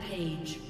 Rampage.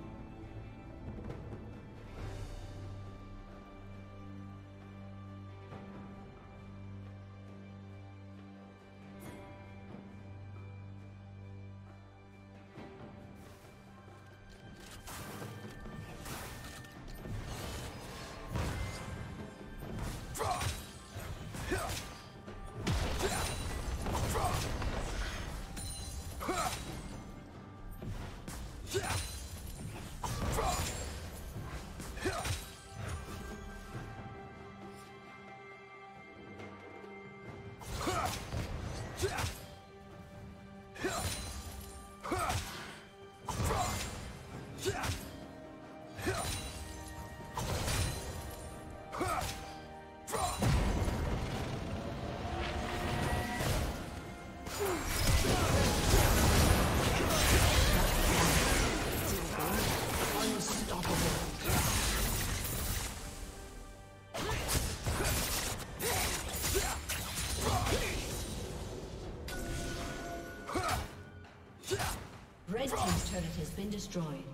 Has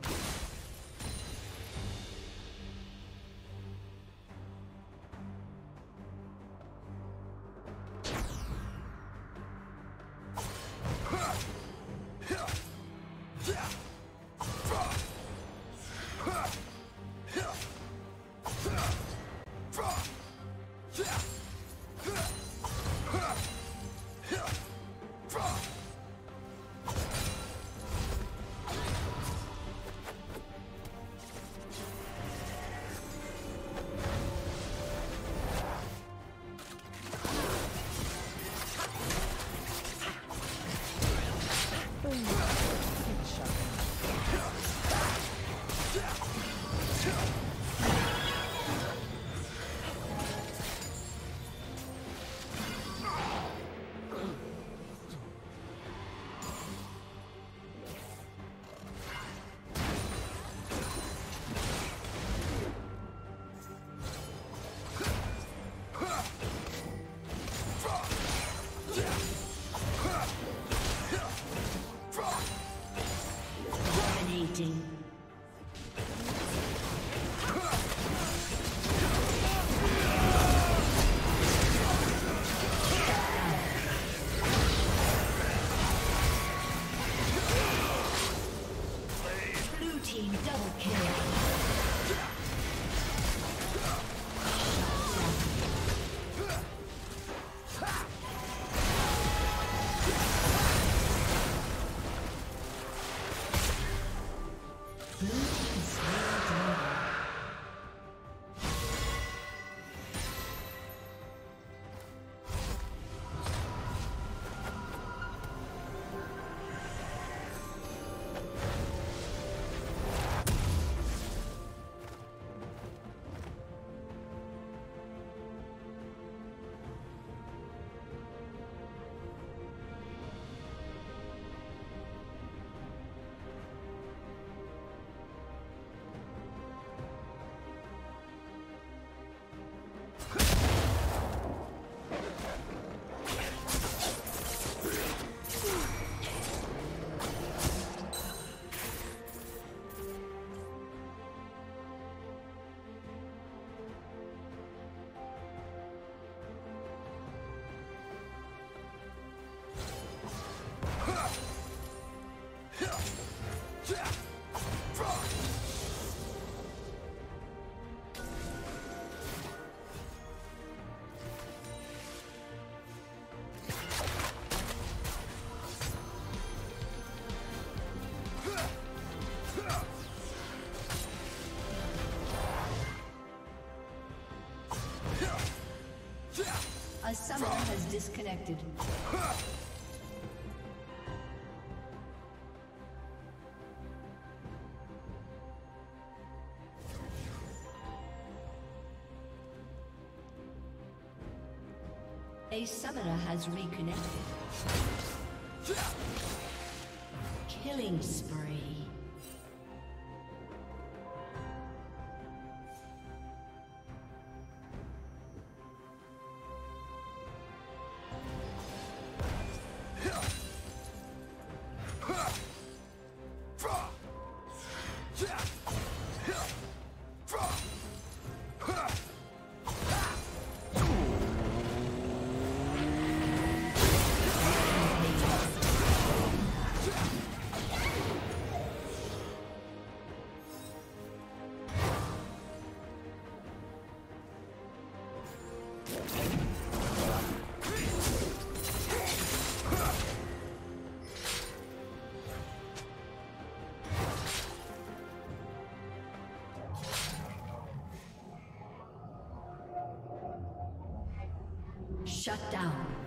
been destroyed. A has disconnected. A summoner has reconnected. Killing spree. Shut down.